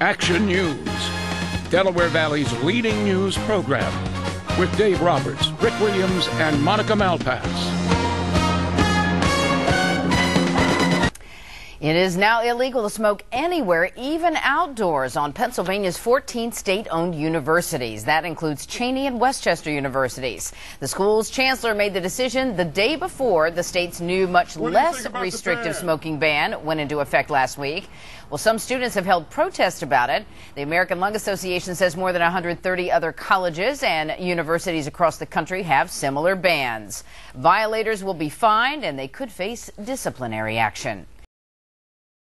Action News, Delaware Valley's leading news program, with Dave Roberts, Rick Williams, and Monica Malpass. It is now illegal to smoke anywhere, even outdoors, on Pennsylvania's 14 state owned universities. That includes Cheyney and West Chester universities. The school's chancellor made the decision the day before the state's new, much less restrictive smoking ban went into effect last week. Well, some students have held protests about it. The American Lung Association says more than 130 other colleges and universities across the country have similar bans. Violators will be fined and they could face disciplinary action.